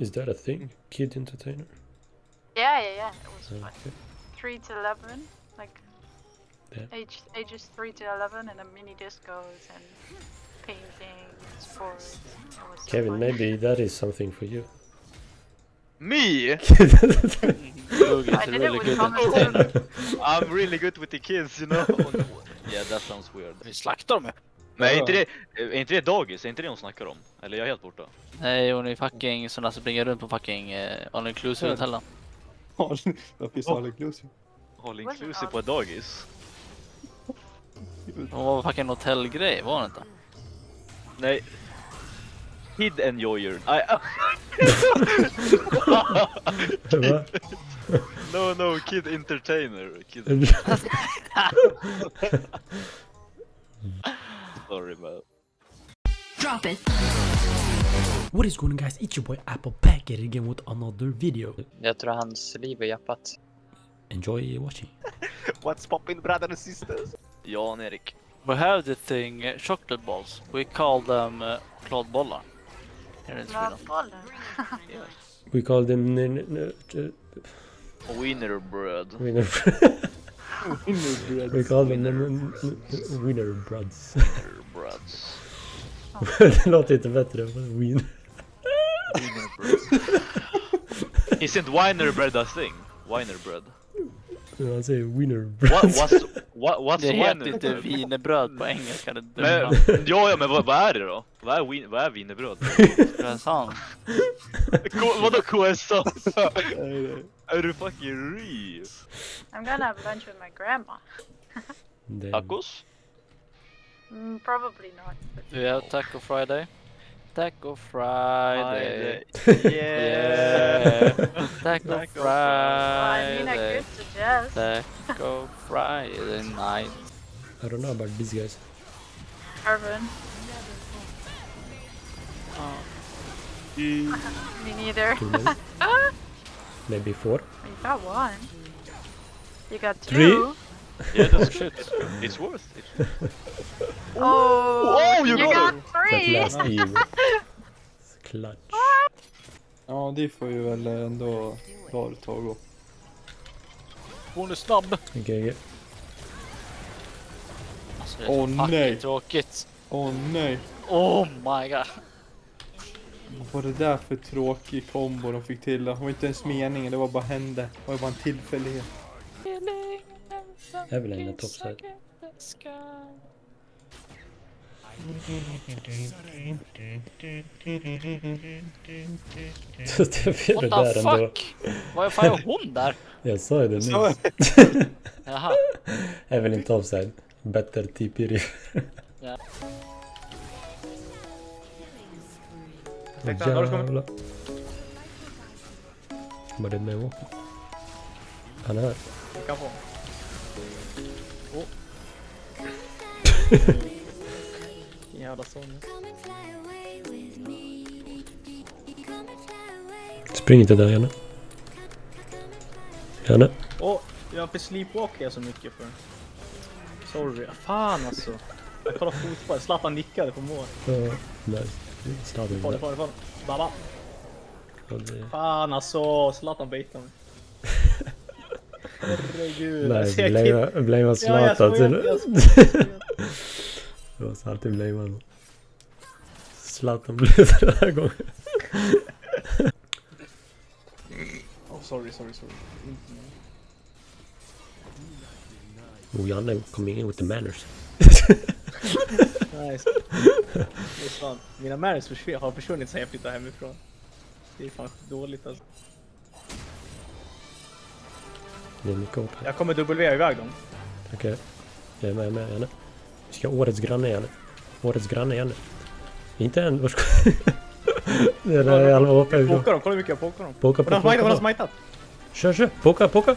Is that a thing? Kid entertainer? Yeah, yeah, yeah. It was oh, like Okay. three to eleven, like Yeah. age ages three to eleven, and then mini discos and painting, sports. It was so Kevin, fun. maybe that is something for you. Me? I it's a did it really with good Thomas. entertainer. I'm really good with the kids, you know? yeah, that sounds weird. Vi slaktar dem ju. Men är inte, det, är inte det dagis? Är inte det hon snackar om? Eller är jag helt borta? Nej, hon är fucking där som springer runt på fucking uh, all inclusive hotellen. Varför är all inclusive? All inclusive på ett dagis? Hon var fucking hotellgrej, var hon inte? Nej. Kid enjoyer. I, no, no, kid entertainer. Kid, sorry man. Drop it. What is going on guys? It's your boy Apple back at it again with another video. Jag tror hans liv är jappat. Enjoy watching. What's poppin brothers and sisters? Jan Erik. We have the thing uh, chocolate balls. We call them uh, chokladbollar. Here in Sweden. Matbollen. We call them n- n- n- Winner bröd. winner. we call them winner brods. Det låter inte bättre. Bröd. Isn't winer bread a thing? Winer bread. Han säger winner What, what's, what, what's Det heter inte wienerbröd på engelska. Det Men, ja, ja, men vad, vad är det då? Vad är, win, vad är wienerbröd? croissant. Vadå nej. Är du fucking real? I'm gonna have lunch with my grandma. Tacos? Mm, probably not. But Do have Taco Friday? Taco Friday. Yeah. Taco Taco well, I mean, I Friday. could suggest. Taco Friday night. I don't know about these guys. Irvin. Me neither. Maybe. maybe four. You got one. You got two. Three? Yeah, that's shit. It's worth it. Oh, Oh, you got got. That three. Clutch. Ja, det får ju väl ändå ta ett tag och... Hon är snabb. Okej. Alltså, Åh, fucking nej. tråkigt. Åh nej! Oh my god. Vad var det där för tråkig kombo de fick till? Det var inte ens meningen, det var bara hände. Det var bara en tillfällighet. Evelyn är topside. det är What det the där ändå. fuck? Vad fan är hon där? Jag sa ju det Så- nyss. Jaha. Evelyn topside. Better TP riff. Ja. Jävlar. Var det med? Han är här. kan få. Jävla sång. Spring inte där Janne. Janne. Åh, varför sleepwalkar jag så mycket för? Sorry. Fan alltså. Jag kollar fotboll. Zlatan nickade på mål. Ja, nice. Få det, få det. Baba. Fan alltså. Zlatan baitar mig. Herregud. alltså, kick- blama Ja, jag Zlatan skojar inte, jag skojar måste alltid blamea honom. Zlatan blev det den här gången. Oh, sorry, sorry, sorry. Oh, Janne coming in with the manners. Nice. Det är fan. Mina manners har försvunnit sen jag flyttade hemifrån. Det är fan dåligt alltså. Det är mycket. Jag kommer W iväg dem. Okej. Jag är med, jag är med Janne. Vi ska årets granne Janne. Årets granne Janne. Inte än. Vart ska... det är där halva HP Jag pokar dem, kolla hur mycket jag pokar dem. Poka har smitat, hon har poka smitat. Kör, kör. Poka, poka.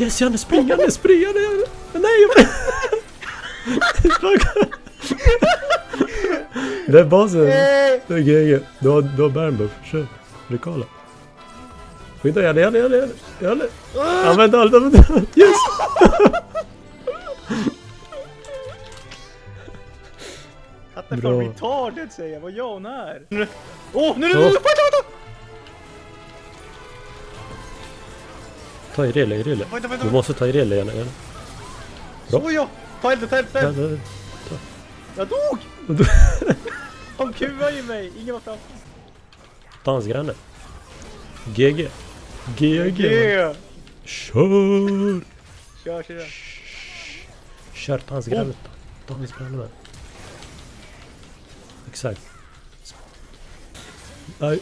Yes Janne, spring Janne, spring Janne. Nej, jag Det är basen. Det är GG. Du har, du har bärnbuff. Kör. Rekala. Skynda Janne, Janne, Janne. Janne. Använd allt, använd allt. Yes! Är Bra. för retarded säger jag, vad gör hon här? Åh, oh, nu, nu, nu, vänta, vänta! Ta i rille, i. Vänta, vänta, Du måste ta i rille igen. igen. Bra. Så ja! Ta eld, ta eld, ta eld! ja, Jag dog! De kuvar ju mig, ingen var framför. Ta hans granne. GG. GG. Kör! Kör, kör. Kör, ta hans granne. Ta hans med. Exakt. Nej.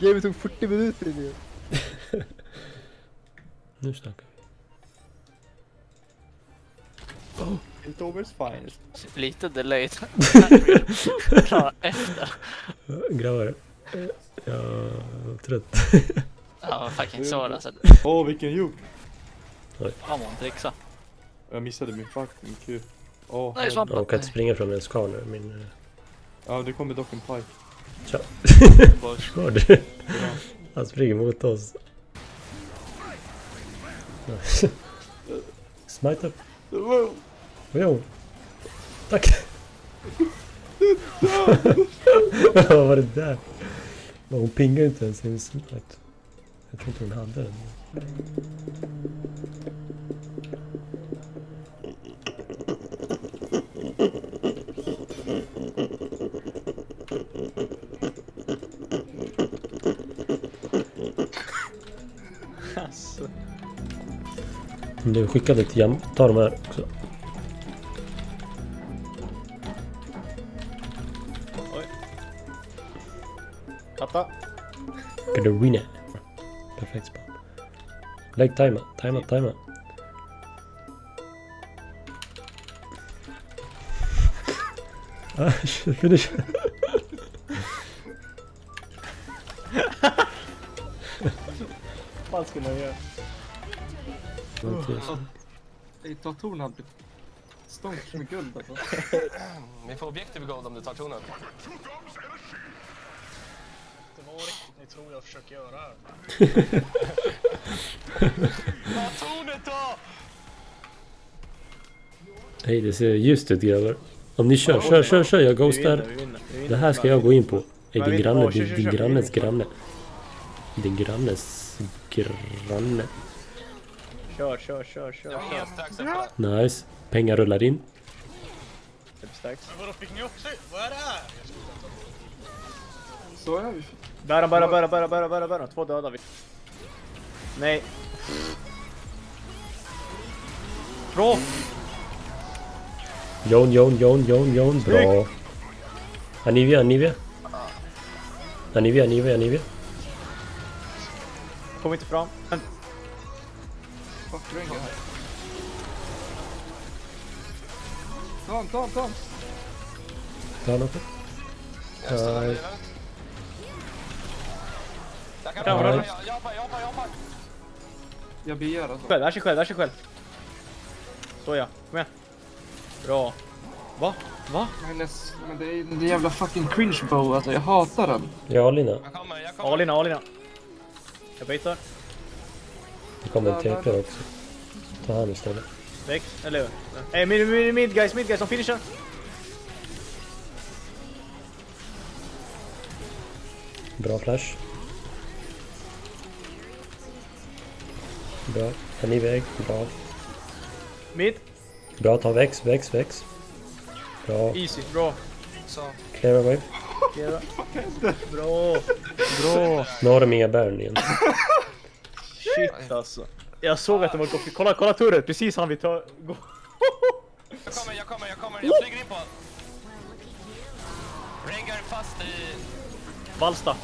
Gamet tog 40 minuter i det. Nu snackar It's always fine. Lite delayed. Klara efter. Grabbar. Jag är trött. Ja, fucking så alltså. Åh, vilken juke. Han var en trixa. Jag missade min fucking Q. Åh, Nej, herre- svamp. Jag kan inte springa från en skal nu. Min... eh, Ja, det kommer dock en pike. Tja. Hör du? Han springer mot oss. Smite upp. Hon? Tack! Vad var det där? Hon pingade inte ens sin smite. Jag tror inte hon hade den. Alltså. Du skickade till Jam, ta de här också. Rocket Arena. Perfect spot. Like timer, timer, timer. ah, finish. Vad ska man göra? Det tar tornen stånk med guld alltså. Vi får objektet vi gav dem, det tar tornen. Tror jag försöker göra här. Ta tornet då! Hej, det ser ljust ut grabbar. Om ni kör, kör, kör, kör. Jag Vi ghostar. vinner, vi vinner, vi vinner. Det här ska jag gå in på. Men din granne, din, din grannes granne. Din grannes granne. Kör, kör, kör, kör. Nice. Pengar rullar in. Men vadå fick ni också? Vad är det här? Så är vi. Bära, bära, bära, bära, bära, bära, bära. Två döda vi. Nej. Bra! Jon, Jon, Jon, Jon, Jon. Bra. Anivia, Anivia. Anivia, Anivia, Anivia. Kom inte fram. Fuck, Rengar här. Ta han, ta han, ta han. Ta honom. Jag står jag hoppar, jag hoppar. Jag begär alltså. själv, där sig själv, där sig själv. Så ja, kom igen. Bra. Va? Va? Är less, men det är en jävla fucking cringe bow alltså. Jag hatar den. Ja, Lina. Jag kommer, jag kommer. Alina, Alina. Jag baitar. Det kommer en TP också. Ta han istället. Väck, eller hur? Ey, mid, mid, mid guys, mid guys, de finishar. Bra flash. Bra. Han är iväg. Bra. Mid, Bra, ta väx, väx, väx. Bra. easy, bra. Så. Clear away. Kera. Bra. Bra. Nu har de inga bärn igen. Shit alltså. Jag såg att de var uppe. Kolla, kolla turret, precis han vi tar. Jag kommer, jag kommer, jag kommer. Jag flyger in på honom. Rengar fast i... Valsta.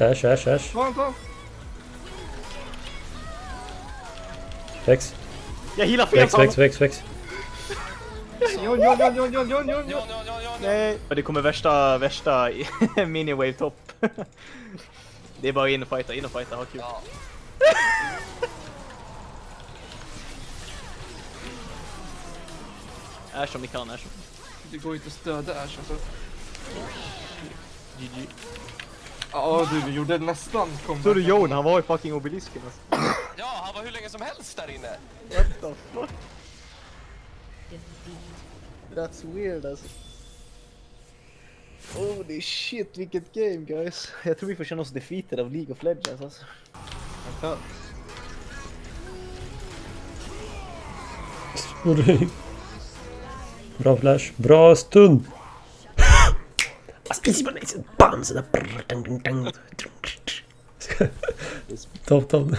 Ash, ash, ash. Ta han, ta han. Väx, Jag healar fel väx, väx, väx, väx. Jon, Jon, Jon, Jon, Jon, Jon, Jon, Jon. Nej. Det kommer värsta, värsta mini wave top. Det är bara in och fighta, in och fighta, ha kul. Ja. Ash om ni kan, Ash. Det går inte att stödja Ash alltså. GG. Ja du, vi gjorde nästan Såg du comeback. Jon? Han var i fucking obelisken alltså. Ja, Han var hur länge som helst där inne. What the fuck? That's weird alltså. Holy shit, vilket game guys. Jag tror vi får känna oss defeated av League of Legends alltså. Bra flash. Bra stund. Bam! Top, top.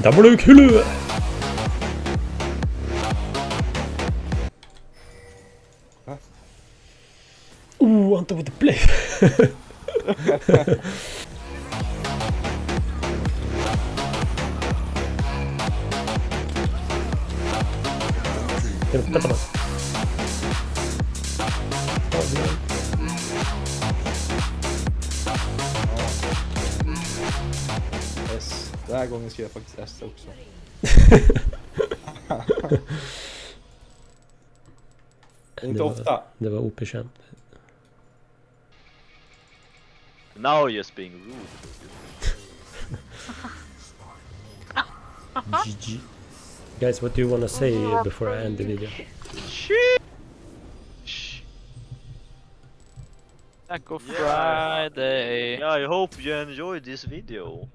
Dat moet ik hullen. Oeh, de plek. Vänta bara. S. Den här gången ska jag faktiskt S också. Inte Det var- ofta. Det var obekänt. Now you're just being rude. GG. Guys, what do you want to say oh, before I end the video? Taco Yeah. Friday. Yeah, I hope you enjoyed this video.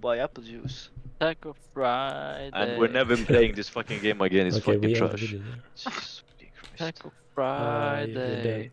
Buy apple juice. Taco Friday. And we're never playing this fucking game again, it's Okay, fucking trash. Jesus Christ. Taco Bye, good Friday. day.